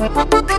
Bye.